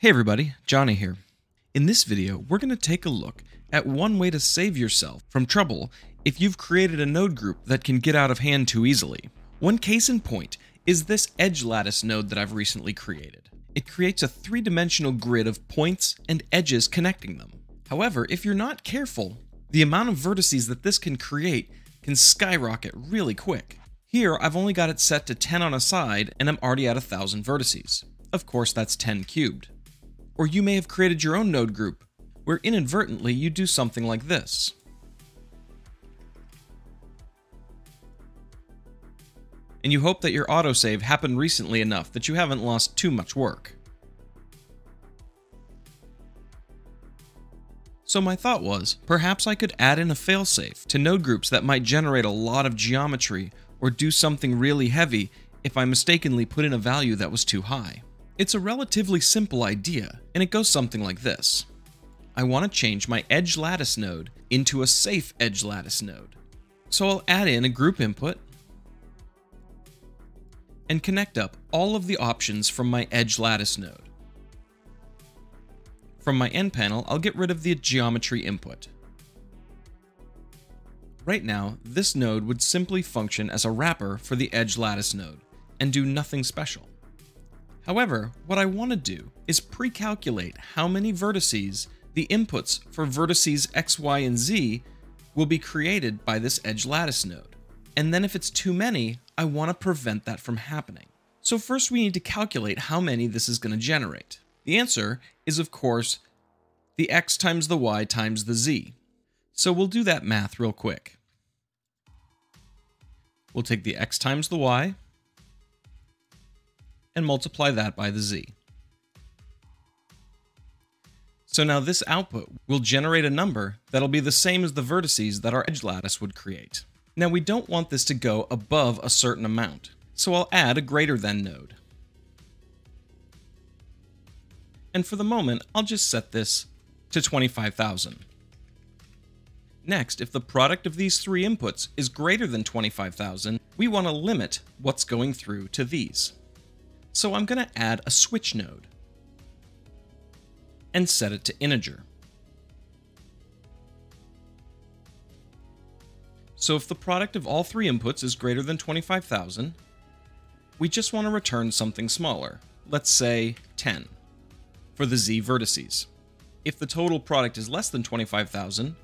Hey everybody, Johnny here. In this video, we're going to take a look at one way to save yourself from trouble if you've created a node group that can get out of hand too easily. One case in point is this edge lattice node that I've recently created. It creates a three-dimensional grid of points and edges connecting them. However, if you're not careful, the amount of vertices that this can create can skyrocket really quick. Here, I've only got it set to 10 on a side, and I'm already at 1000 vertices. Of course, that's 10 cubed. Or you may have created your own node group, where inadvertently you do something like this. And you hope that your autosave happened recently enough that you haven't lost too much work. So my thought was, perhaps I could add in a failsafe to node groups that might generate a lot of geometry or do something really heavy if I mistakenly put in a value that was too high. It's a relatively simple idea, and it goes something like this. I want to change my edge lattice node into a safe edge lattice node. So I'll add in a group input and connect up all of the options from my edge lattice node. From my N panel, I'll get rid of the geometry input. Right now, this node would simply function as a wrapper for the edge lattice node and do nothing special. However, what I want to do is pre-calculate how many vertices the inputs for vertices x, y, and z will be created by this edge lattice node. And then if it's too many, I want to prevent that from happening. So first we need to calculate how many this is going to generate. The answer is of course the x times the y times the z. So we'll do that math real quick. We'll take the x times the y and multiply that by the z. So now this output will generate a number that'll be the same as the vertices that our edge lattice would create. Now we don't want this to go above a certain amount, so I'll add a greater than node. And for the moment, I'll just set this to 25,000. Next, if the product of these three inputs is greater than 25,000, we want to limit what's going through to these. So I'm going to add a switch node and set it to integer. So if the product of all three inputs is greater than 25,000, we just want to return something smaller, let's say 10, for the z vertices. If the total product is less than 25,000,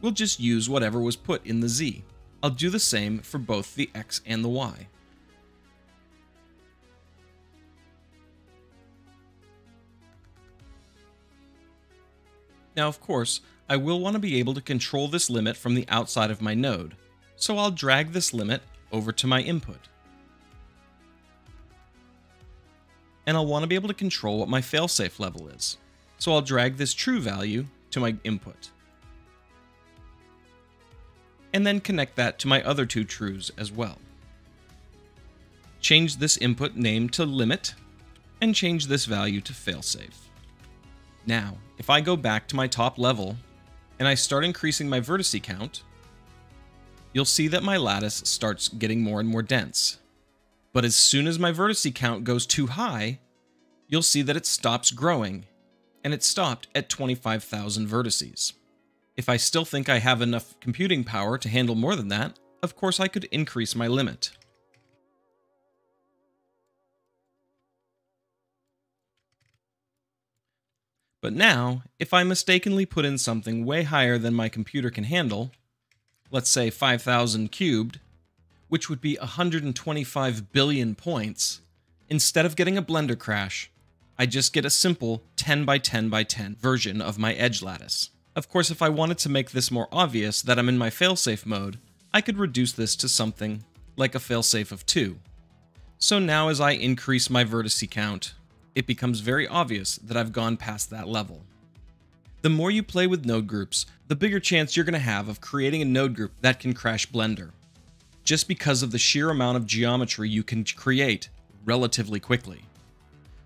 we'll just use whatever was put in the z. I'll do the same for both the x and the y. Now, of course, I will want to be able to control this limit from the outside of my node, so I'll drag this limit over to my input. And I'll want to be able to control what my failsafe level is, so I'll drag this true value to my input and then connect that to my other two trues as well. Change this input name to limit, and change this value to failsafe. Now, if I go back to my top level, and I start increasing my vertice count, you'll see that my lattice starts getting more and more dense. But as soon as my vertice count goes too high, you'll see that it stops growing, and it stopped at 25,000 vertices. If I still think I have enough computing power to handle more than that, of course I could increase my limit. But now, if I mistakenly put in something way higher than my computer can handle, let's say 5000 cubed, which would be 125 billion points, instead of getting a Blender crash, I just get a simple 10 by 10 by 10 version of my edge lattice. Of course, if I wanted to make this more obvious that I'm in my failsafe mode, I could reduce this to something like a failsafe of 2. So now as I increase my vertice count, it becomes very obvious that I've gone past that level. The more you play with node groups, the bigger chance you're going to have of creating a node group that can crash Blender, just because of the sheer amount of geometry you can create relatively quickly.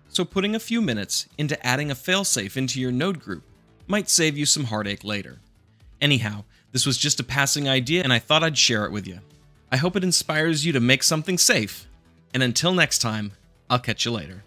So putting a few minutes into adding a failsafe into your node group might save you some heartache later. Anyhow, this was just a passing idea and I thought I'd share it with you. I hope it inspires you to make something safe. And until next time, I'll catch you later.